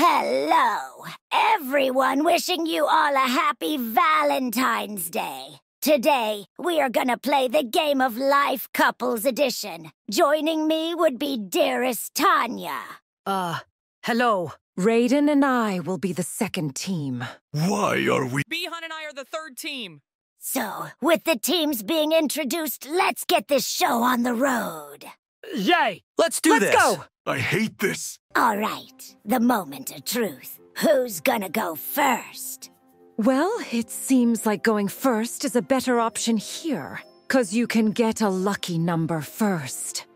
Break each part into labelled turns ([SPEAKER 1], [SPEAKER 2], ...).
[SPEAKER 1] Hello, everyone wishing you all a happy Valentine's Day. Today, we are gonna play the Game of Life Couples Edition. Joining me would be dearest Tanya.
[SPEAKER 2] Uh, hello.
[SPEAKER 3] Raiden and I will be the second team.
[SPEAKER 4] Why are we?
[SPEAKER 5] Bi-Han and I are the third team.
[SPEAKER 1] So, with the teams being introduced, let's get this show on the road.
[SPEAKER 2] Yay!
[SPEAKER 6] Let's do this!
[SPEAKER 3] Let's go!
[SPEAKER 4] I hate this.
[SPEAKER 1] All right, the moment of truth. Who's gonna go first?
[SPEAKER 3] Well, it seems like going first is a better option here. Cause you can get a lucky number first.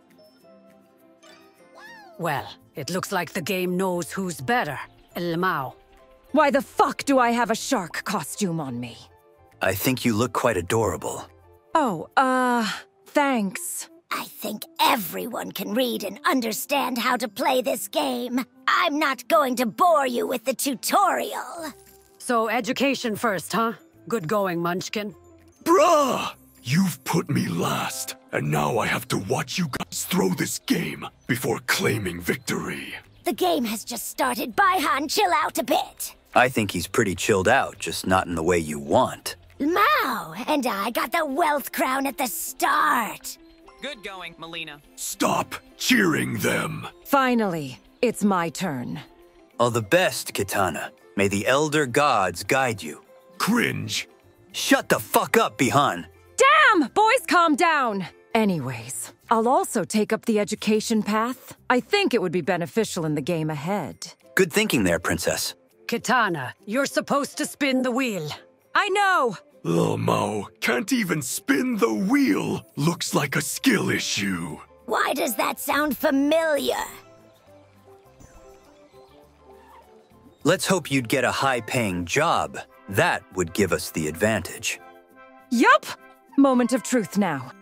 [SPEAKER 2] Well, it looks like the game knows who's better. El Mao.
[SPEAKER 3] Why the fuck do I have a shark costume on me?
[SPEAKER 6] I think you look quite adorable.
[SPEAKER 3] Oh, uh, thanks.
[SPEAKER 1] I think everyone can read and understand how to play this game. I'm not going to bore you with the tutorial.
[SPEAKER 2] So, education first, huh? Good going, Munchkin.
[SPEAKER 4] Bruh! You've put me last, and now I have to watch you guys throw this game before claiming victory.
[SPEAKER 1] The game has just started. Bi-Han, chill out a bit.
[SPEAKER 6] I think he's pretty chilled out, just not in the way you want.
[SPEAKER 1] Mao and I got the wealth crown at the start.
[SPEAKER 5] Good going, Mileena.
[SPEAKER 4] Stop cheering them.
[SPEAKER 3] Finally, it's my turn.
[SPEAKER 6] All the best, Kitana. May the Elder Gods guide you.
[SPEAKER 4] Cringe.
[SPEAKER 6] Shut the fuck up, Bi-Han.
[SPEAKER 3] Damn! Boys, calm down! Anyways, I'll also take up the education path. I think it would be beneficial in the game ahead.
[SPEAKER 6] Good thinking there, Princess.
[SPEAKER 2] Kitana, you're supposed to spin the wheel.
[SPEAKER 3] I know!
[SPEAKER 4] Lil Mo can't even spin the wheel. Looks like a skill issue.
[SPEAKER 1] Why does that sound familiar?
[SPEAKER 6] Let's hope you'd get a high-paying job. That would give us the advantage.
[SPEAKER 3] Yup! Moment of truth now.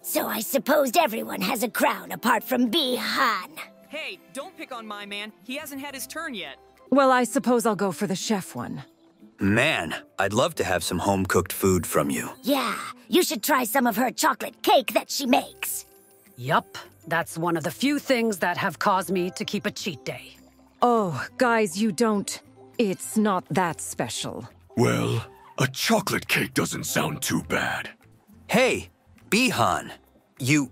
[SPEAKER 1] So I supposed everyone has a crown apart from Bi-Han.
[SPEAKER 5] Hey, don't pick on my man. He hasn't had his turn yet.
[SPEAKER 3] Well, I suppose I'll go for the chef one.
[SPEAKER 6] Man, I'd love to have some home-cooked food from you.
[SPEAKER 1] Yeah, you should try some of her chocolate cake that she makes.
[SPEAKER 2] Yup, that's one of the few things that have caused me to keep a cheat day.
[SPEAKER 3] Oh, guys, you don't. It's not that special.
[SPEAKER 4] Well, a chocolate cake doesn't sound too bad.
[SPEAKER 6] Hey, Bi-Han. You...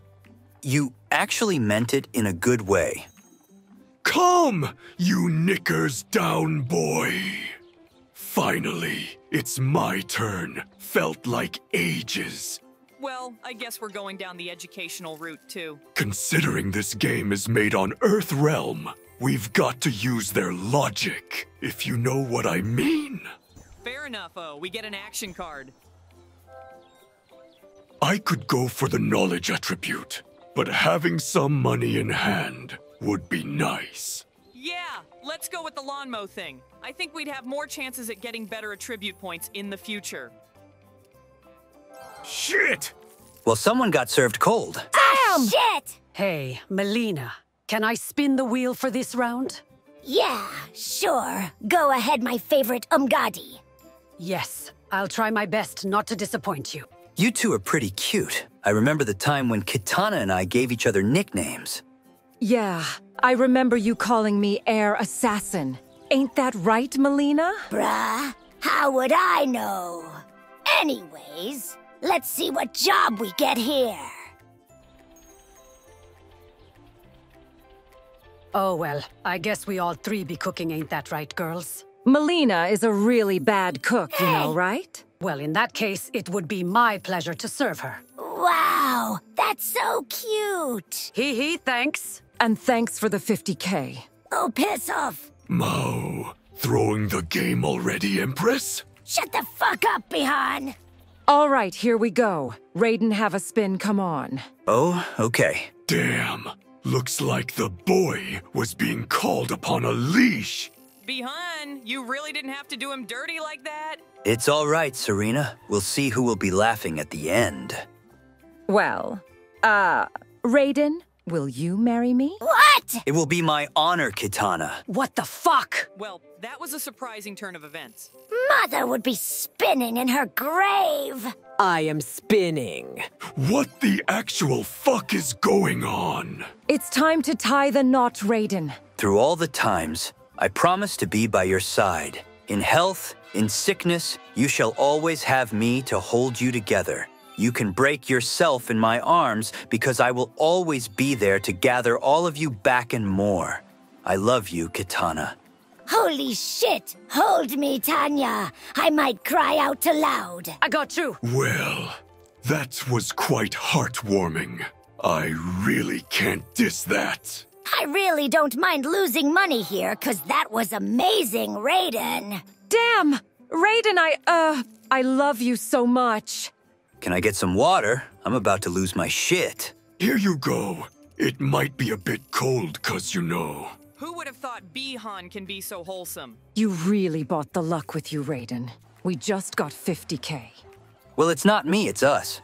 [SPEAKER 6] you actually meant it in a good way.
[SPEAKER 4] Come, you knickers down boy. Finally, it's my turn. Felt like ages.
[SPEAKER 5] Well, I guess we're going down the educational route, too.
[SPEAKER 4] Considering this game is made on Earth Realm, we've got to use their logic, if you know what I mean.
[SPEAKER 5] Fair enough, oh. We get an action card.
[SPEAKER 4] I could go for the knowledge attribute, but having some money in hand would be nice.
[SPEAKER 5] Yeah, let's go with the lawn mow thing. I think we'd have more chances at getting better attribute points in the future.
[SPEAKER 4] Shit!
[SPEAKER 6] Well, someone got served cold.
[SPEAKER 1] Damn! Oh, shit!
[SPEAKER 2] Hey, Mileena, can I spin the wheel for this round?
[SPEAKER 1] Yeah, sure. Go ahead, my favorite Umgadi.
[SPEAKER 2] Yes, I'll try my best not to disappoint you.
[SPEAKER 6] You two are pretty cute. I remember the time when Kitana and I gave each other nicknames.
[SPEAKER 3] Yeah, I remember you calling me Air Assassin. Ain't that right, Mileena?
[SPEAKER 1] Bruh, how would I know? Anyways, let's see what job we get here.
[SPEAKER 2] Oh well, I guess we all three be cooking, ain't that right, girls?
[SPEAKER 3] Mileena is a really bad cook, you know, right?
[SPEAKER 2] Well, in that case, it would be my pleasure to serve her.
[SPEAKER 1] Wow, that's so cute.
[SPEAKER 2] Hee hee, thanks.
[SPEAKER 3] And thanks for the 50k.
[SPEAKER 1] Oh, piss off.
[SPEAKER 4] Mo, throwing the game already, Empress?
[SPEAKER 1] Shut the fuck up, Bi-Han.
[SPEAKER 3] All right, here we go. Raiden, have a spin, come on.
[SPEAKER 6] Oh, okay.
[SPEAKER 4] Damn, looks like the boy was being called upon a leash.
[SPEAKER 5] Bi-Han, you really didn't have to do him dirty like that?
[SPEAKER 6] It's all right, Sareena. We'll see who will be laughing at the end.
[SPEAKER 3] Well, uh, Raiden, Will you marry me?
[SPEAKER 1] What?
[SPEAKER 6] It will be my honor, Kitana.
[SPEAKER 2] What the fuck?
[SPEAKER 5] Well, that was a surprising turn of events.
[SPEAKER 1] Mother would be spinning in her grave.
[SPEAKER 7] I am spinning.
[SPEAKER 4] What the actual fuck is going on?
[SPEAKER 3] It's time to tie the knot, Raiden.
[SPEAKER 6] Through all the times, I promise to be by your side. In health, in sickness, you shall always have me to hold you together. You can break yourself in my arms because I will always be there to gather all of you back and more. I love you, Kitana.
[SPEAKER 1] Holy shit! Hold me, Tanya. I might cry out aloud.
[SPEAKER 2] I got you.
[SPEAKER 4] Well, that was quite heartwarming. I really can't diss that.
[SPEAKER 1] I really don't mind losing money here, cause that was amazing, Raiden.
[SPEAKER 3] Damn! Raiden, I, uh, I love you so much.
[SPEAKER 6] Can I get some water? I'm about to lose my shit.
[SPEAKER 4] Here you go. It might be a bit cold, cause you know.
[SPEAKER 5] Who would have thought Bi-Han can be so wholesome?
[SPEAKER 3] You really bought the luck with you, Raiden. We just got 50k.
[SPEAKER 6] Well, it's not me, it's us.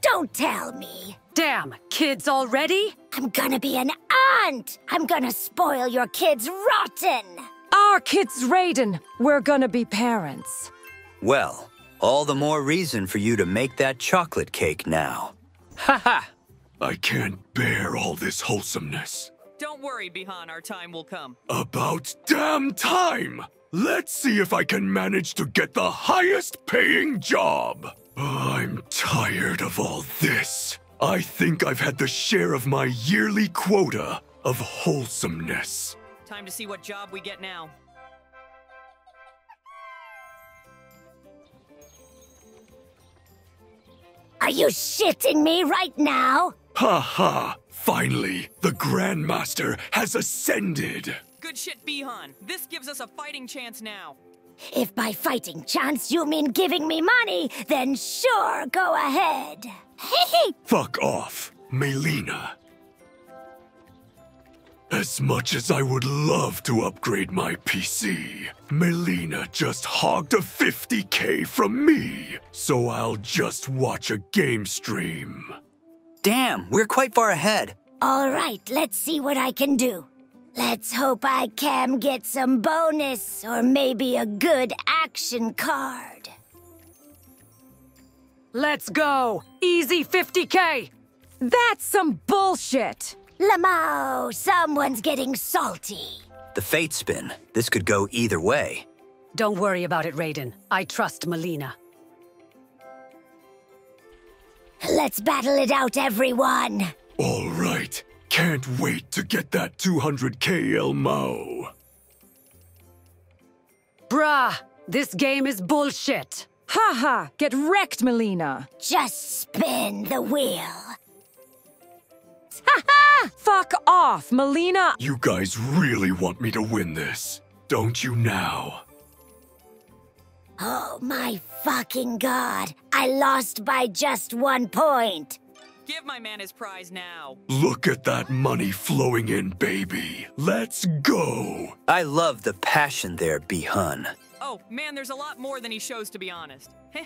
[SPEAKER 1] Don't tell me.
[SPEAKER 2] Damn, kids already?
[SPEAKER 1] I'm gonna be an aunt. I'm gonna spoil your kids rotten.
[SPEAKER 3] Our kids, Raiden. We're gonna be parents.
[SPEAKER 6] Well, all the more reason for you to make that chocolate cake now. Haha!
[SPEAKER 4] I can't bear all this wholesomeness.
[SPEAKER 5] Don't worry, Bi-Han, our time will come.
[SPEAKER 4] About damn time! Let's see if I can manage to get the highest paying job. I'm tired of all this. I think I've had the share of my yearly quota of wholesomeness.
[SPEAKER 5] Time to see what job we get now.
[SPEAKER 1] Are you shitting me right now?
[SPEAKER 4] Ha ha! Finally, the Grandmaster has ascended.
[SPEAKER 5] Good shit, Bi-Han. This gives us a fighting chance now.
[SPEAKER 1] If by fighting chance you mean giving me money, then sure, go ahead.
[SPEAKER 4] Fuck off, Mileena. As much as I would love to upgrade my PC, Mileena just hogged a 50k from me, so I'll just watch a game stream.
[SPEAKER 6] Damn, we're quite far ahead.
[SPEAKER 1] All right, let's see what I can do. Let's hope I can get some bonus or maybe a good action card.
[SPEAKER 2] Let's go. Easy 50k.
[SPEAKER 3] That's some bullshit!
[SPEAKER 1] Lamau, someone's getting salty.
[SPEAKER 6] The fate spin. This could go either way.
[SPEAKER 2] Don't worry about it, Raiden. I trust Mileena.
[SPEAKER 1] Let's battle it out, everyone.
[SPEAKER 4] All right, can't wait to get that 200k El Mao.
[SPEAKER 2] Bruh, this game is bullshit.
[SPEAKER 3] Haha! Get wrecked, Mileena!
[SPEAKER 1] Just spin the wheel.
[SPEAKER 3] Fuck off, Mileena!
[SPEAKER 4] You guys really want me to win this, don't you now?
[SPEAKER 1] Oh my fucking god. I lost by just one point.
[SPEAKER 5] Give my man his prize now.
[SPEAKER 4] Look at that money flowing in, baby. Let's go.
[SPEAKER 6] I love the passion there, Bi-Han.
[SPEAKER 5] Oh, man, there's a lot more than he shows, to be honest.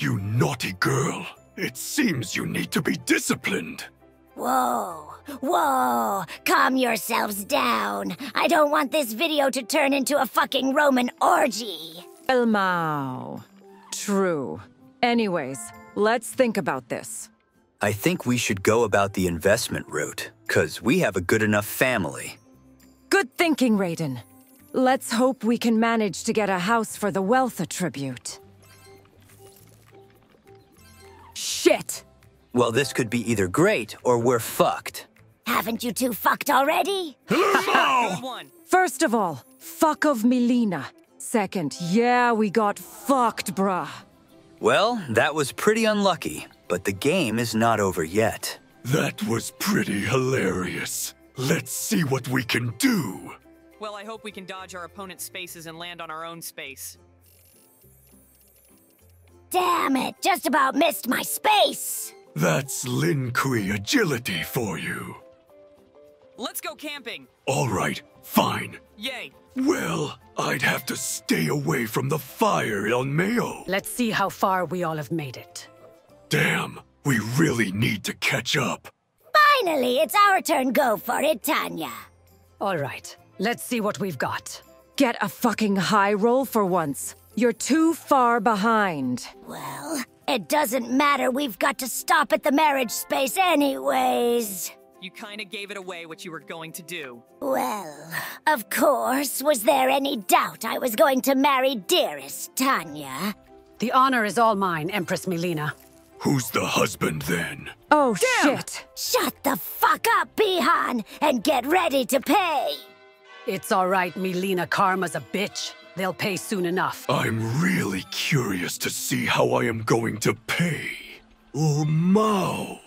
[SPEAKER 4] You naughty girl. It seems you need to be disciplined.
[SPEAKER 1] Whoa, whoa, calm yourselves down. I don't want this video to turn into a fucking Roman orgy.
[SPEAKER 3] Elmao. True. Anyways, let's think about this.
[SPEAKER 6] I think we should go about the investment route, cause we have a good enough family.
[SPEAKER 3] Good thinking, Raiden. Let's hope we can manage to get a house for the wealth attribute. Shit!
[SPEAKER 6] Well, this could be either great or we're fucked.
[SPEAKER 1] Haven't you two fucked already?
[SPEAKER 5] Good.
[SPEAKER 3] First of all, fuck of Mileena. Second, yeah, we got fucked, bruh.
[SPEAKER 6] Well, that was pretty unlucky, but the game is not over yet.
[SPEAKER 4] That was pretty hilarious. Let's see what we can do.
[SPEAKER 5] Well, I hope we can dodge our opponent's spaces and land on our own space.
[SPEAKER 1] Damn it, just about missed my space.
[SPEAKER 4] That's Lin Kuei agility for you.
[SPEAKER 5] Let's go camping.
[SPEAKER 4] All right, fine.
[SPEAKER 5] Yay.
[SPEAKER 4] Well, I'd have to stay away from the fire on Mayo.
[SPEAKER 2] Let's see how far we all have made it.
[SPEAKER 4] Damn, we really need to catch up.
[SPEAKER 1] Finally, it's our turn. Go for it, Tanya.
[SPEAKER 2] All right, let's see what we've got.
[SPEAKER 3] Get a fucking high roll for once. You're too far behind.
[SPEAKER 1] Well, it doesn't matter. We've got to stop at the marriage space anyways.
[SPEAKER 5] You kinda gave it away what you were going to do.
[SPEAKER 1] Well, of course. Was there any doubt I was going to marry dearest Tanya?
[SPEAKER 2] The honor is all mine, Empress Mileena.
[SPEAKER 4] Who's the husband then?
[SPEAKER 3] Oh, shit.
[SPEAKER 1] Shut the fuck up, Bi-Han, and get ready to pay.
[SPEAKER 2] It's all right, Mileena Karma's a bitch. They'll pay soon enough.
[SPEAKER 4] I'm really curious to see how I am going to pay. Oh, Mao.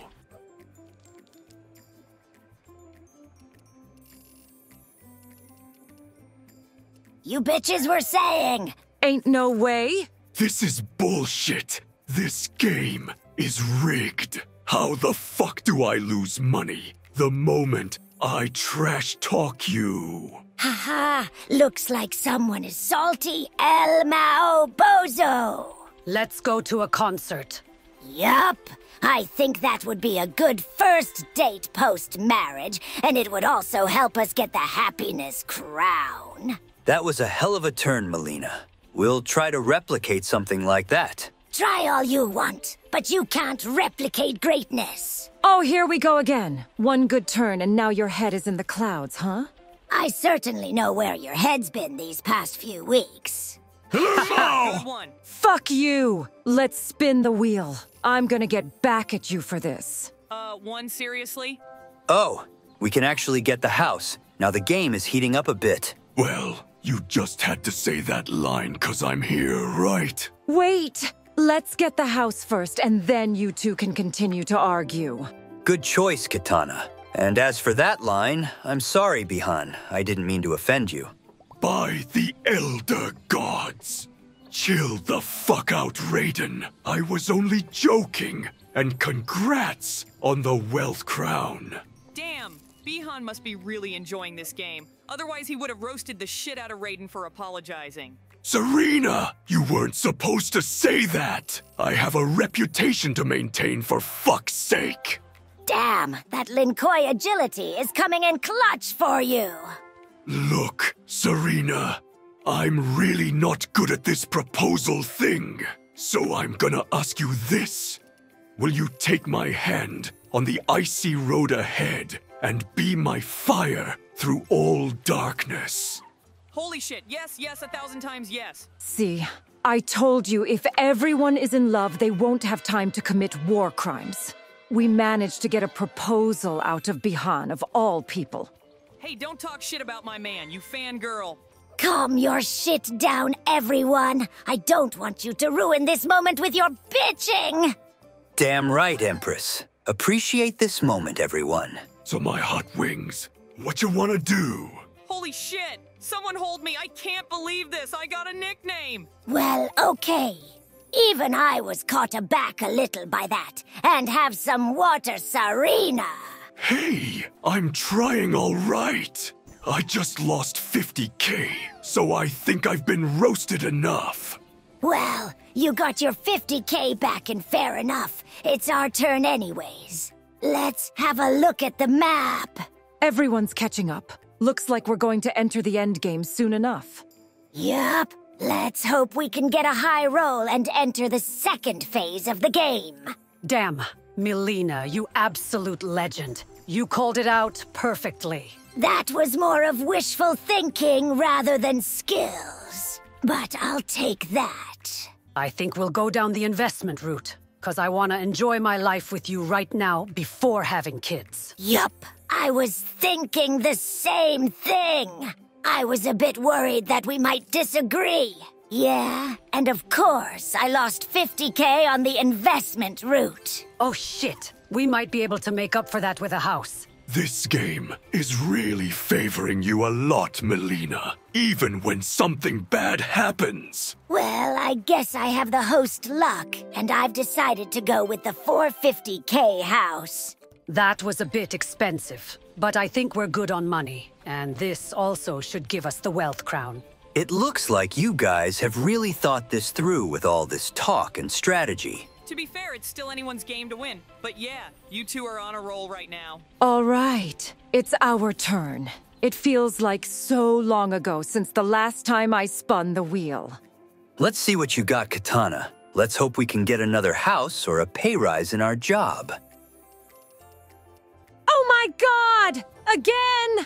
[SPEAKER 1] You bitches were saying.
[SPEAKER 3] Ain't no way.
[SPEAKER 4] This is bullshit. This game is rigged. How the fuck do I lose money the moment I trash talk you?
[SPEAKER 1] Haha, looks like someone is salty El Mao Bozo.
[SPEAKER 2] Let's go to a concert.
[SPEAKER 1] Yup. I think that would be a good first date post marriage, and it would also help us get the happiness crown.
[SPEAKER 6] That was a hell of a turn, Mileena. We'll try to replicate something like that.
[SPEAKER 1] Try all you want, but you can't replicate greatness.
[SPEAKER 3] Oh, here we go again. One good turn, and now your head is in the clouds, huh?
[SPEAKER 1] I certainly know where your head's been these past few weeks.
[SPEAKER 5] Good one.
[SPEAKER 3] Fuck you! Let's spin the wheel. I'm gonna get back at you for this.
[SPEAKER 5] Uh, one seriously?
[SPEAKER 6] Oh, we can actually get the house. Now the game is heating up a bit.
[SPEAKER 4] Well, you just had to say that line cause I'm here, right?
[SPEAKER 3] Wait! Let's get the house first, and then you two can continue to argue.
[SPEAKER 6] Good choice, Kitana. And as for that line, I'm sorry, Bi-Han. I didn't mean to offend you.
[SPEAKER 4] By the Elder Gods. Chill the fuck out, Raiden. I was only joking. And congrats on the Wealth Crown.
[SPEAKER 5] Damn, Bi-Han must be really enjoying this game. Otherwise, he would have roasted the shit out of Raiden for apologizing.
[SPEAKER 4] Sareena, you weren't supposed to say that. I have a reputation to maintain for fuck's sake.
[SPEAKER 1] Damn, that Lin Kuei agility is coming in clutch for you.
[SPEAKER 4] Look, Sareena, I'm really not good at this proposal thing. So I'm gonna ask you this. Will you take my hand on the icy road ahead and be my fire through all darkness?
[SPEAKER 5] Holy shit, yes, yes, a thousand times yes.
[SPEAKER 3] See, I told you if everyone is in love, they won't have time to commit war crimes. We managed to get a proposal out of Bi-Han, of all people.
[SPEAKER 5] Hey, don't talk shit about my man, you fangirl.
[SPEAKER 1] Calm your shit down, everyone. I don't want you to ruin this moment with your bitching.
[SPEAKER 6] Damn right, Empress. Appreciate this moment, everyone.
[SPEAKER 4] So my hot wings, what you wanna do?
[SPEAKER 5] Holy shit! Someone hold me! I can't believe this! I got a nickname!
[SPEAKER 1] Well, okay. Even I was caught aback a little by that. And have some water, Sareena.
[SPEAKER 4] Hey, I'm trying all right. I just lost 50k, so I think I've been roasted enough.
[SPEAKER 1] Well, you got your 50k back and fair enough. It's our turn anyways. Let's have a look at the map.
[SPEAKER 3] Everyone's catching up. Looks like we're going to enter the endgame soon enough.
[SPEAKER 1] Yup. Let's hope we can get a high roll and enter the second phase of the game.
[SPEAKER 2] Damn, Mileena, you absolute legend. You called it out perfectly.
[SPEAKER 1] That was more of wishful thinking rather than skills. But I'll take that.
[SPEAKER 2] I think we'll go down the investment route, because I want to enjoy my life with you right now before having kids.
[SPEAKER 1] Yup, I was thinking the same thing. I was a bit worried that we might disagree. Yeah, and of course, I lost 50k on the investment route.
[SPEAKER 2] Oh shit, we might be able to make up for that with a house.
[SPEAKER 4] This game is really favoring you a lot, Mileena. Even when something bad happens.
[SPEAKER 1] Well, I guess I have the host luck, and I've decided to go with the 450k house.
[SPEAKER 2] That was a bit expensive, but I think we're good on money, and this also should give us the wealth crown.
[SPEAKER 6] It looks like you guys have really thought this through with all this talk and strategy.
[SPEAKER 5] To be fair, it's still anyone's game to win. But yeah, you two are on a roll right now.
[SPEAKER 3] All right, it's our turn. It feels like so long ago since the last time I spun the wheel.
[SPEAKER 6] Let's see what you got, Kitana. Let's hope we can get another house or a pay rise in our job.
[SPEAKER 3] Oh my god! Again!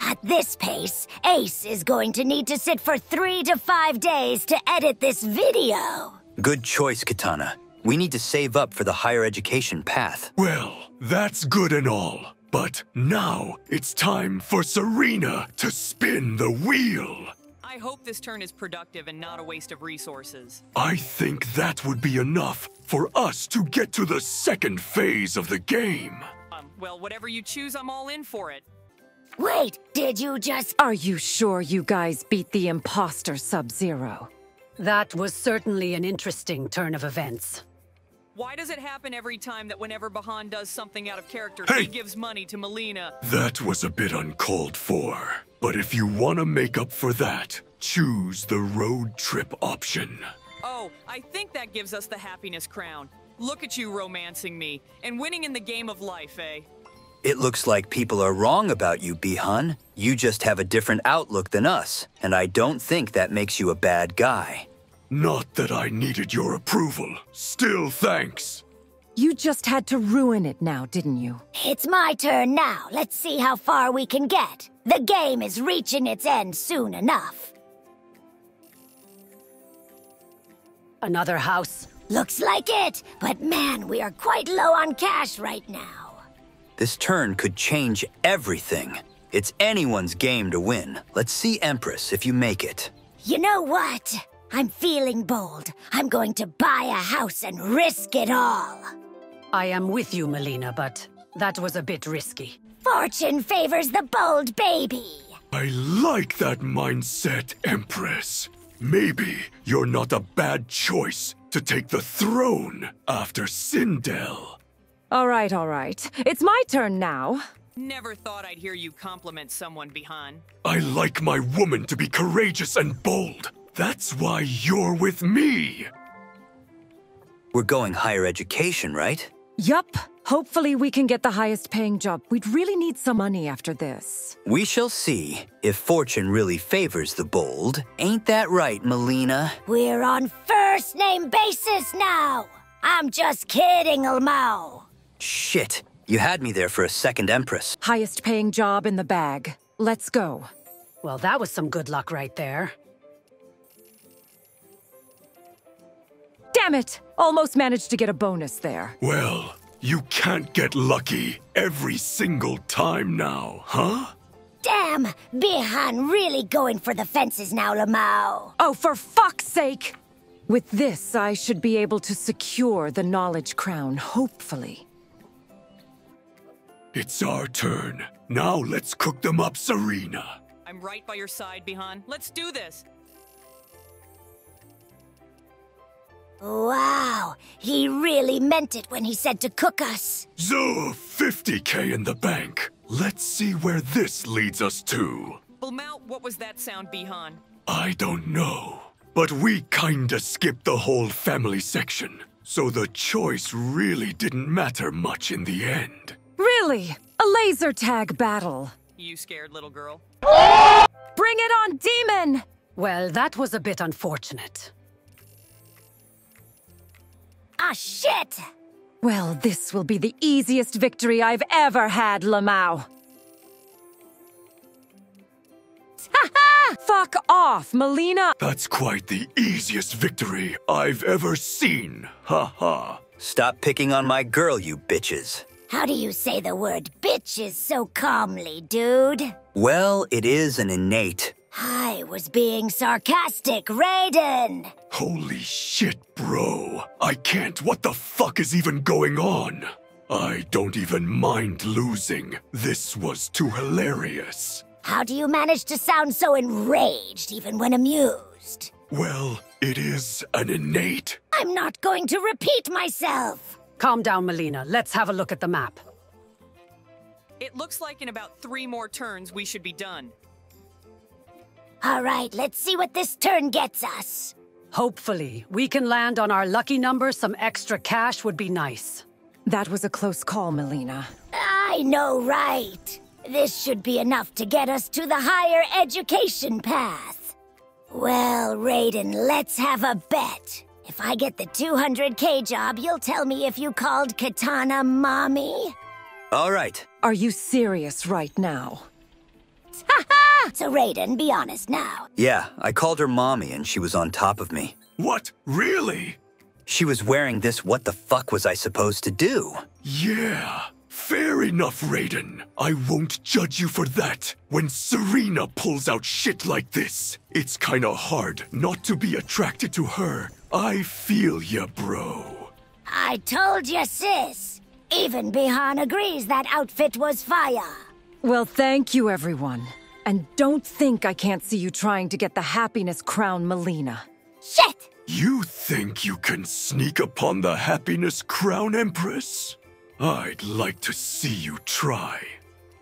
[SPEAKER 1] At this pace, Ace is going to need to sit for three to five days to edit this video.
[SPEAKER 6] Good choice, Kitana. We need to save up for the higher education path.
[SPEAKER 4] Well, that's good and all. But now it's time for Sareena to spin the wheel.
[SPEAKER 5] I hope this turn is productive and not a waste of resources.
[SPEAKER 4] I think that would be enough for us to get to the second phase of the game.
[SPEAKER 5] Well, whatever you choose, I'm all in for it.
[SPEAKER 1] Wait, did you just.
[SPEAKER 3] Are you sure you guys beat the imposter Sub-Zero?
[SPEAKER 2] That was certainly an interesting turn of events.
[SPEAKER 5] Why does it happen every time that whenever Bi-Han does something out of character,
[SPEAKER 4] Hey!
[SPEAKER 5] he gives money to Mileena?
[SPEAKER 4] That was a bit uncalled for. But if you want to make up for that, choose the road trip option.
[SPEAKER 5] Oh, I think that gives us the happiness crown. Look at you romancing me and winning in the game of life, eh?
[SPEAKER 6] It looks like people are wrong about you, Bi-Han. You just have a different outlook than us, and I don't think that makes you a bad guy.
[SPEAKER 4] Not that I needed your approval. Still thanks.
[SPEAKER 3] You just had to ruin it now, didn't you?
[SPEAKER 1] It's my turn now. Let's see how far we can get. The game is reaching its end soon enough.
[SPEAKER 2] Another house?
[SPEAKER 1] Looks like it, but man, we are quite low on cash right now.
[SPEAKER 6] This turn could change everything. It's anyone's game to win. Let's see, Empress, if you make it.
[SPEAKER 1] You know what? I'm feeling bold. I'm going to buy a house and risk it all.
[SPEAKER 2] I am with you, Mileena, but that was a bit risky.
[SPEAKER 1] Fortune favors the bold baby.
[SPEAKER 4] I like that mindset, Empress. Maybe you're not a bad choice to take the throne after Sindel.
[SPEAKER 3] All right, all right. It's my turn now.
[SPEAKER 5] Never thought I'd hear you compliment someone, Bi-Han.
[SPEAKER 4] I like my woman to be courageous and bold. That's why you're with me.
[SPEAKER 6] We're going higher education, right?
[SPEAKER 3] Yup. Hopefully we can get the highest paying job. We'd really need some money after this.
[SPEAKER 6] We shall see if fortune really favors the bold. Ain't that right, Mileena?
[SPEAKER 1] We're on first name basis now. I'm just kidding, Elmo.
[SPEAKER 6] Shit, you had me there for a second, Empress.
[SPEAKER 3] Highest paying job in the bag. Let's go.
[SPEAKER 2] Well, that was some good luck right there.
[SPEAKER 3] Damn it! Almost managed to get a bonus there.
[SPEAKER 4] Well, you can't get lucky every single time now, huh?
[SPEAKER 1] Damn, Bi-Han really going for the fences now, Lamau.
[SPEAKER 3] Oh, for fuck's sake! With this, I should be able to secure the Knowledge Crown, hopefully.
[SPEAKER 4] It's our turn. Now let's cook them up, Sareena.
[SPEAKER 5] I'm right by your side, Bi-Han. Let's do this.
[SPEAKER 1] Wow, he really meant it when he said to cook us.
[SPEAKER 4] So, 50k in the bank. Let's see where this leads us to.
[SPEAKER 5] Bulmau, what was that sound, Bi-Han?
[SPEAKER 4] I don't know. But we kinda skipped the whole family section. So the choice really didn't matter much in the end.
[SPEAKER 3] Really? A laser tag battle.
[SPEAKER 5] You scared little girl?
[SPEAKER 3] Bring it on, demon!
[SPEAKER 2] Well, that was a bit unfortunate.
[SPEAKER 1] Ah, shit!
[SPEAKER 3] Well, this will be the easiest victory I've ever had, Lamau. Fuck off, Mileena!
[SPEAKER 4] That's quite the easiest victory I've ever seen. Ha ha.
[SPEAKER 6] Stop picking on my girl, you bitches.
[SPEAKER 1] How do you say the word bitches so calmly, dude?
[SPEAKER 6] Well, it is an innate.
[SPEAKER 1] I was being sarcastic, Raiden!
[SPEAKER 4] Holy shit, bro. I can't. What the fuck is even going on? I don't even mind losing. This was too hilarious.
[SPEAKER 1] How do you manage to sound so enraged even when amused?
[SPEAKER 4] Well, it is an innate.
[SPEAKER 1] I'm not going to repeat myself!
[SPEAKER 2] Calm down, Mileena. Let's have a look at the map.
[SPEAKER 5] It looks like in about three more turns we should be done.
[SPEAKER 1] Alright, let's see what this turn gets us.
[SPEAKER 2] Hopefully, we can land on our lucky number. Some extra cash would be nice.
[SPEAKER 3] That was a close call, Mileena.
[SPEAKER 1] I know, right? This should be enough to get us to the higher education path. Well, Raiden, let's have a bet. If I get the 200k job, you'll tell me if you called Kitana mommy?
[SPEAKER 6] All right.
[SPEAKER 3] Are you serious right now?
[SPEAKER 1] Ha So, Raiden, be honest now.
[SPEAKER 6] Yeah, I called her mommy and she was on top of me.
[SPEAKER 4] What? Really?
[SPEAKER 6] She was wearing this what the fuck was I supposed to do?
[SPEAKER 4] Yeah. Fair enough, Raiden. I won't judge you for that. When Sareena pulls out shit like this, it's kinda hard not to be attracted to her. I feel ya, bro.
[SPEAKER 1] I told you, sis. Even Bi-Han agrees that outfit was fire.
[SPEAKER 3] Well, thank you, everyone. And don't think I can't see you trying to get the happiness crown, Mileena.
[SPEAKER 1] Shit!
[SPEAKER 4] You think you can sneak upon the happiness crown, Empress? I'd like to see you try.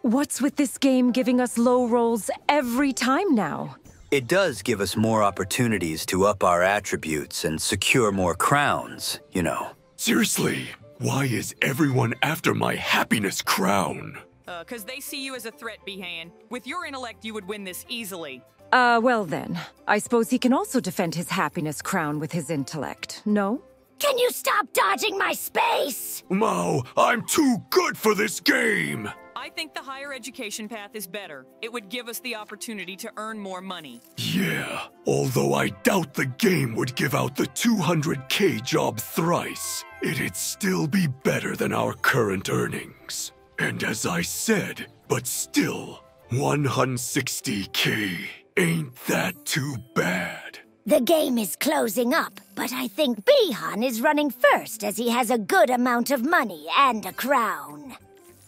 [SPEAKER 3] What's with this game giving us low rolls every time now?
[SPEAKER 6] It does give us more opportunities to up our attributes and secure more crowns, you know.
[SPEAKER 4] Seriously, why is everyone after my happiness crown?
[SPEAKER 5] Uh, cause they see you as a threat, Bi-Han. With your intellect, you would win this easily.
[SPEAKER 3] Uh, well then. I suppose he can also defend his happiness crown with his intellect, no?
[SPEAKER 1] Can you stop dodging my space?
[SPEAKER 4] Mao, I'm too good for this game!
[SPEAKER 5] I think the higher education path is better. It would give us the opportunity to earn more money.
[SPEAKER 4] Yeah, although I doubt the game would give out the 200k job thrice, it'd still be better than our current earnings. And as I said, but still, 160k ain't that too bad.
[SPEAKER 1] The game is closing up, but I think Bi-Han is running first as he has a good amount of money and a crown.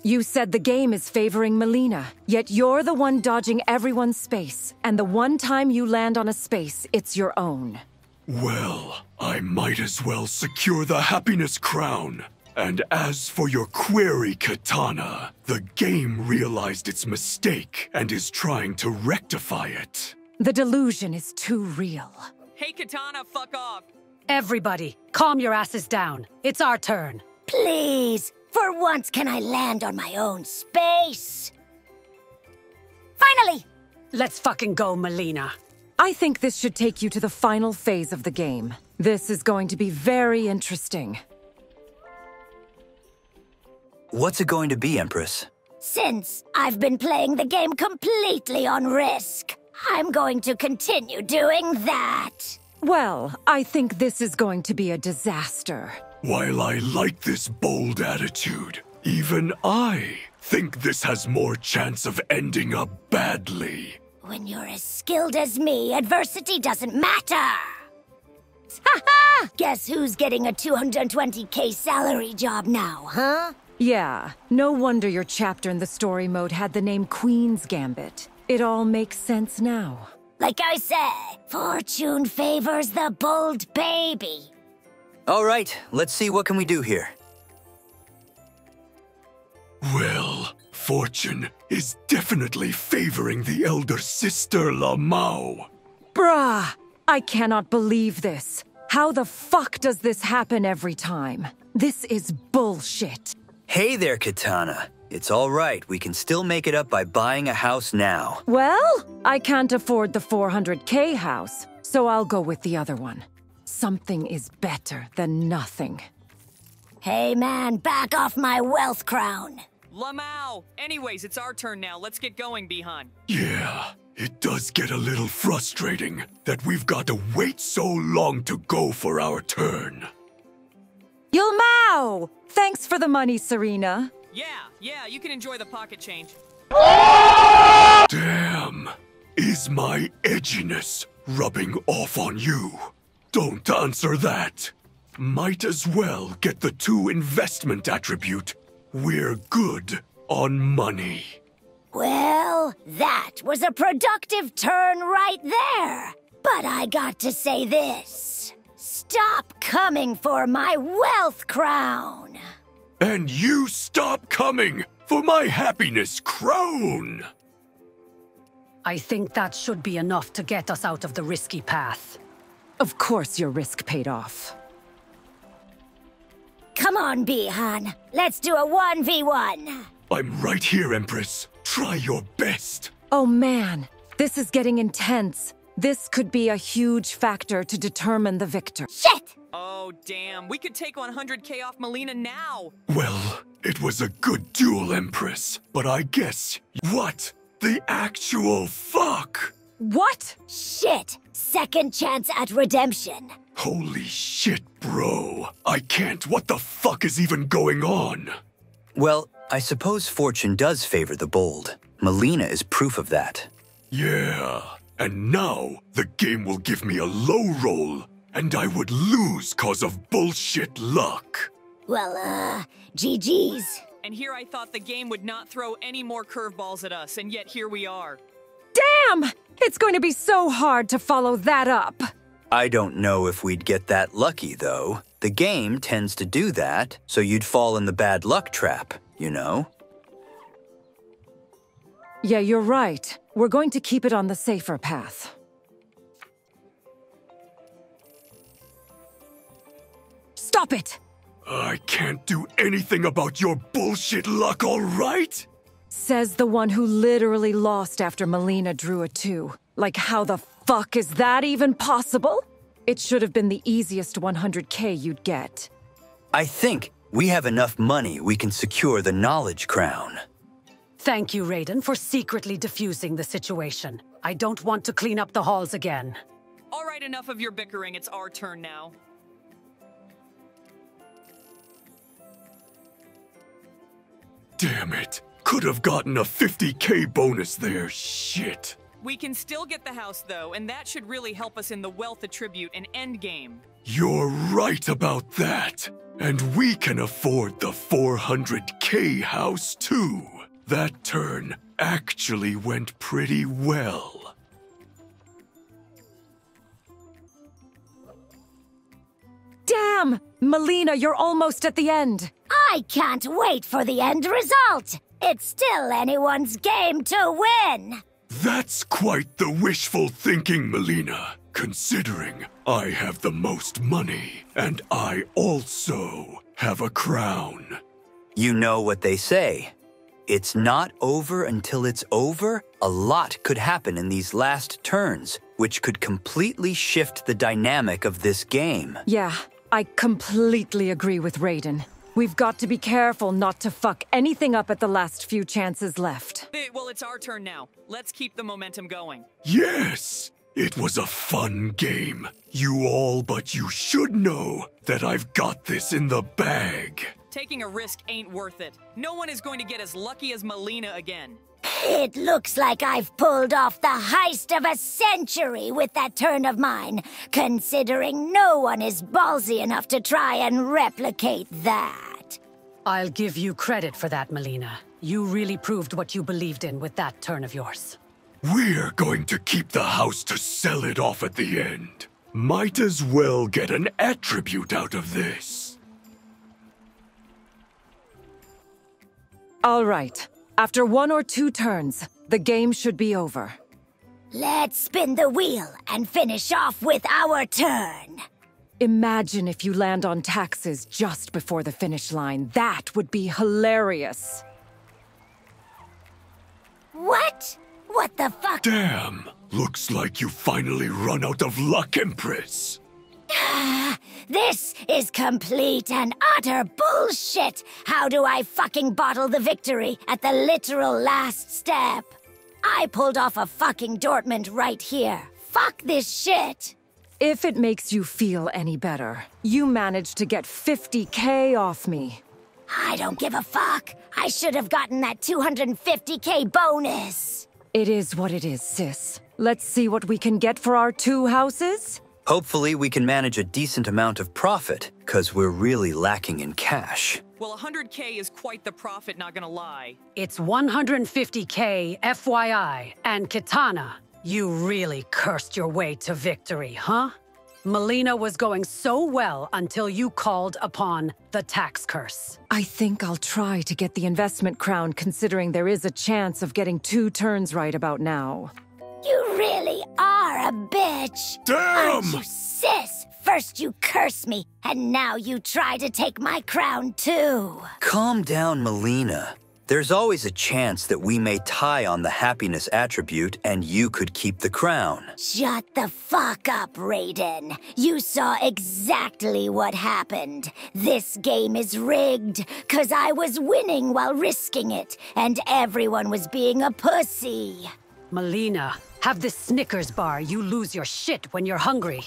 [SPEAKER 3] You said the game is favoring Mileena, yet you're the one dodging everyone's space, and the one time you land on a space, it's your own.
[SPEAKER 4] Well, I might as well secure the happiness crown. And as for your query, Kitana, the game realized its mistake and is trying to rectify it.
[SPEAKER 3] The delusion is too real.
[SPEAKER 5] Hey, Kitana, fuck off.
[SPEAKER 2] Everybody, calm your asses down. It's our turn.
[SPEAKER 1] Please, for once can I land on my own space? Finally!
[SPEAKER 2] Let's fucking go, Mileena.
[SPEAKER 3] I think this should take you to the final phase of the game. This is going to be very interesting.
[SPEAKER 6] What's it going to be, Empress?
[SPEAKER 1] Since I've been playing the game completely on risk, I'm going to continue doing that.
[SPEAKER 3] Well, I think this is going to be a disaster.
[SPEAKER 4] While I like this bold attitude, even I think this has more chance of ending up badly.
[SPEAKER 1] When you're as skilled as me, adversity doesn't matter. Ha ha! Guess who's getting a 220k salary job now, huh?
[SPEAKER 3] Yeah, no wonder your chapter in the story mode had the name Queen's Gambit. It all makes sense now.
[SPEAKER 1] Like I said, fortune favors the bold baby.
[SPEAKER 6] All right, let's see what can we do here.
[SPEAKER 4] Well, fortune is definitely favoring the elder sister Lamau.
[SPEAKER 3] Bruh, I cannot believe this. How the fuck does this happen every time? This is bullshit.
[SPEAKER 6] Hey there, Kitana. It's all right. We can still make it up by buying a house now.
[SPEAKER 3] Well, I can't afford the 400k house, so I'll go with the other one. Something is better than nothing.
[SPEAKER 1] Hey man, back off my wealth crown.
[SPEAKER 5] Lamau! Anyways, it's our turn now. Let's get going, Bi-Han.
[SPEAKER 4] Yeah, it does get a little frustrating that we've got to wait so long to go for our turn.
[SPEAKER 3] Yulmao! Thanks for the money, Sareena.
[SPEAKER 5] Yeah, yeah, you can enjoy the pocket change.
[SPEAKER 4] Damn! Is my edginess rubbing off on you? Don't answer that. Might as well get the two investment attribute. We're good on money.
[SPEAKER 1] Well, that was a productive turn right there. But I got to say this. Stop coming for my wealth crown.
[SPEAKER 4] And you stop coming for my happiness crown.
[SPEAKER 2] I think that should be enough to get us out of the risky path.
[SPEAKER 3] Of course your risk paid off.
[SPEAKER 1] Come on, Bi-Han. Let's do a 1v1.
[SPEAKER 4] I'm right here, Empress. Try your best.
[SPEAKER 3] Oh man, this is getting intense. This could be a huge factor to determine the victor.
[SPEAKER 1] Shit!
[SPEAKER 5] Oh, damn. We could take 100k off Mileena now.
[SPEAKER 4] Well, it was a good duel, Empress. But I guess. What? The actual fuck?
[SPEAKER 3] What?
[SPEAKER 1] Shit! Second chance at redemption.
[SPEAKER 4] Holy shit, bro. I can't. What the fuck is even going on?
[SPEAKER 6] Well, I suppose fortune does favor the bold. Mileena is proof of that.
[SPEAKER 4] Yeah. And now, the game will give me a low roll, and I would lose cause of bullshit luck.
[SPEAKER 1] Well, uh, GG's.
[SPEAKER 5] And here I thought the game would not throw any more curveballs at us, and yet here we are.
[SPEAKER 3] Damn! It's going to be so hard to follow that up.
[SPEAKER 6] I don't know if we'd get that lucky, though. The game tends to do that, so you'd fall in the bad luck trap, you know?
[SPEAKER 3] Yeah, you're right. We're going to keep it on the safer path. Stop it!
[SPEAKER 4] I can't do anything about your bullshit luck, alright?
[SPEAKER 3] Says the one who literally lost after Mileena drew a two. Like, how the fuck is that even possible? It should have been the easiest 100k you'd get.
[SPEAKER 6] I think we have enough money we can secure the Knowledge Crown.
[SPEAKER 2] Thank you, Raiden, for secretly diffusing the situation. I don't want to clean up the halls again.
[SPEAKER 5] All right, enough of your bickering. It's our turn now.
[SPEAKER 4] Damn it. Could have gotten a 50k bonus there, shit.
[SPEAKER 5] We can still get the house, though, and that should really help us in the wealth attribute and endgame.
[SPEAKER 4] You're right about that. And we can afford the 400k house too. That turn actually went pretty well.
[SPEAKER 3] Damn! Mileena, you're almost at the end.
[SPEAKER 1] I can't wait for the end result. It's still anyone's game to win.
[SPEAKER 4] That's quite the wishful thinking, Mileena. Considering I have the most money, and I also have a crown.
[SPEAKER 6] You know what they say. It's not over until it's over. A lot could happen in these last turns, which could completely shift the dynamic of this game.
[SPEAKER 3] Yeah, I completely agree with Raiden. We've got to be careful not to fuck anything up at the last few chances left.
[SPEAKER 5] Well, it's our turn now. Let's keep the momentum going.
[SPEAKER 4] Yes! It was a fun game. You all but you should know that I've got this in the bag.
[SPEAKER 5] Taking a risk ain't worth it. No one is going to get as lucky as Mileena again.
[SPEAKER 1] It looks like I've pulled off the heist of a century with that turn of mine, considering no one is ballsy enough to try and replicate that.
[SPEAKER 2] I'll give you credit for that, Mileena. You really proved what you believed in with that turn of yours.
[SPEAKER 4] We're going to keep the house to sell it off at the end. Might as well get an attribute out of this.
[SPEAKER 3] All right. After one or two turns, the game should be over.
[SPEAKER 1] Let's spin the wheel and finish off with our turn.
[SPEAKER 3] Imagine if you land on taxes just before the finish line. That would be hilarious.
[SPEAKER 1] What? What the fuck?
[SPEAKER 4] Damn! Looks like you finally run out of luck, Empress.
[SPEAKER 1] This is complete and utter bullshit! How do I fucking bottle the victory at the literal last step? I pulled off a fucking Dortmund right here. Fuck this shit!
[SPEAKER 3] If it makes you feel any better, you managed to get 50k off me.
[SPEAKER 1] I don't give a fuck. I should have gotten that 250k bonus.
[SPEAKER 3] It is what it is, sis. Let's see what we can get for our two houses.
[SPEAKER 6] Hopefully, we can manage a decent amount of profit, because we're really lacking in cash.
[SPEAKER 5] Well, 100k is quite the profit, not gonna lie.
[SPEAKER 2] It's 150k, FYI, and Kitana. You really cursed your way to victory, huh? Mileena was going so well until you called upon the tax curse.
[SPEAKER 3] I think I'll try to get the investment crown considering there is a chance of getting two turns right about now.
[SPEAKER 1] You really are a bitch.
[SPEAKER 4] Damn!
[SPEAKER 1] Aren't you sis? First you curse me, and now you try to take my crown too.
[SPEAKER 6] Calm down, Mileena. There's always a chance that we may tie on the happiness attribute and you could keep the crown.
[SPEAKER 1] Shut the fuck up, Raiden. You saw exactly what happened. This game is rigged, cause I was winning while risking it, and everyone was being a pussy.
[SPEAKER 2] Mileena, have this Snickers bar. You lose your shit when you're hungry.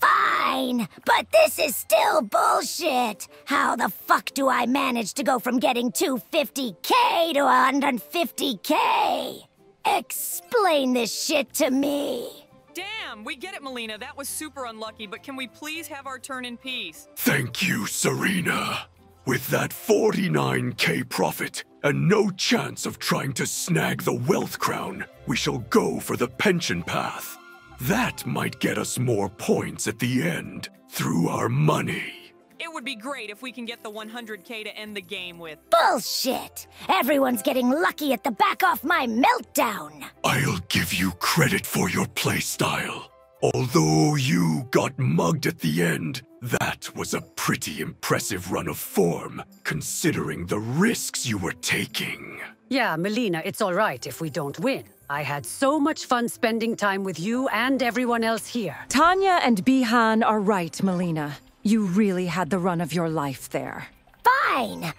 [SPEAKER 1] Fine, but this is still bullshit. How the fuck do I manage to go from getting 250k to 150k? Explain this shit to me.
[SPEAKER 5] Damn, we get it, Mileena. That was super unlucky, but can we please have our turn in peace?
[SPEAKER 4] Thank you, Sareena. With that 49k profit and no chance of trying to snag the wealth crown, we shall go for the pension path. That might get us more points at the end through our money.
[SPEAKER 5] It would be great if we can get the 100k to end the game with.
[SPEAKER 1] Bullshit! Everyone's getting lucky at the back off my meltdown.
[SPEAKER 4] I'll give you credit for your playstyle. Although you got mugged at the end, that was a pretty impressive run of form, considering the risks you were taking.
[SPEAKER 2] Yeah, Mileena, it's all right if we don't win. I had so much fun spending time with you and everyone else here.
[SPEAKER 3] Tanya and Bi-Han are right, Mileena. You really had the run of your life there.
[SPEAKER 1] Fine.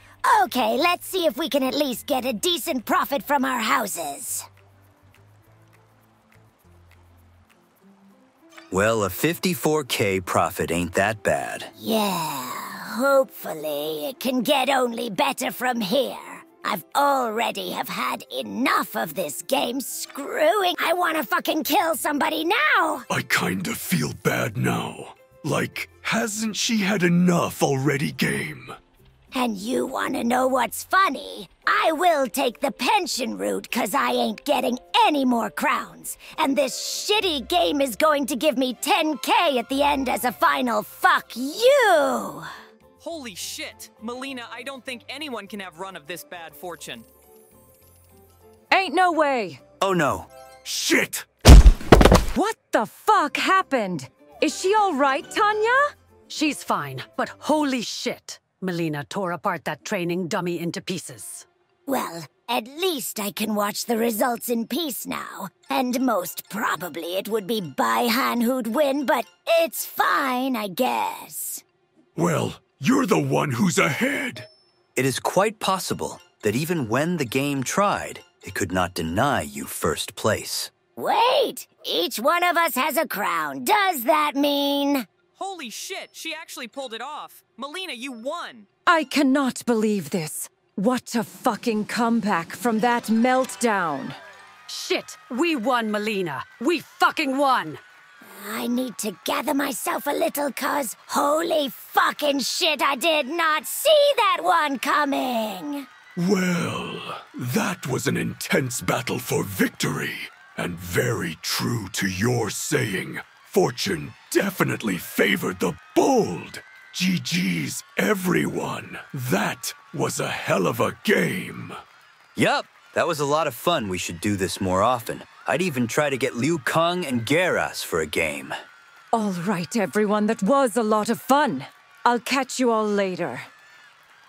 [SPEAKER 1] Okay, let's see if we can at least get a decent profit from our houses.
[SPEAKER 6] Well, a 54k profit ain't that bad.
[SPEAKER 1] Yeah, hopefully it can get only better from here. I've already have had enough of this game screwing. I want to fucking kill somebody now.
[SPEAKER 4] I kinda feel bad now. Like, hasn't she had enough already, game?
[SPEAKER 1] And you want to know what's funny? I will take the pension route because I ain't getting any more crowns. And this shitty game is going to give me 10k at the end as a final fuck you!
[SPEAKER 5] Holy shit! Mileena, I don't think anyone can have run of this bad fortune.
[SPEAKER 3] Ain't no way!
[SPEAKER 6] Oh no.
[SPEAKER 4] Shit!
[SPEAKER 3] What the fuck happened? Is she alright, Tanya?
[SPEAKER 2] She's fine, but holy shit! Mileena tore apart that training dummy into pieces.
[SPEAKER 1] Well, at least I can watch the results in peace now. And most probably it would be Bi-Han who'd win, but it's fine, I guess.
[SPEAKER 4] Well, you're the one who's ahead.
[SPEAKER 6] It is quite possible that even when the game tried, it could not deny you first place.
[SPEAKER 1] Wait! Each one of us has a crown. Does that mean?
[SPEAKER 5] Holy shit, she actually pulled it off. Mileena, you won!
[SPEAKER 3] I cannot believe this. What a fucking comeback from that meltdown.
[SPEAKER 2] Shit! We won, Mileena! We fucking won!
[SPEAKER 1] I need to gather myself a little, cuz holy fucking shit, I did not see that one coming!
[SPEAKER 4] Well, that was an intense battle for victory. And very true to your saying, fortune definitely favored the bold. GG's, everyone. That was a hell of a game.
[SPEAKER 6] Yup, that was a lot of fun. We should do this more often. I'd even try to get Liu Kang and Geras for a game.
[SPEAKER 3] All right, everyone, that was a lot of fun. I'll catch you all later.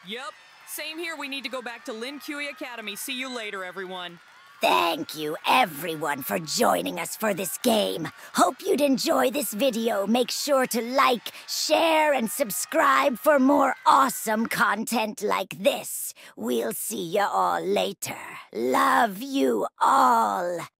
[SPEAKER 5] Yup, same here. We need to go back to Lin Kuei Academy. See you later, everyone.
[SPEAKER 1] Thank you, everyone, for joining us for this game. Hope you'd enjoy this video. Make sure to like, share, and subscribe for more awesome content like this. We'll see you all later. Love you all.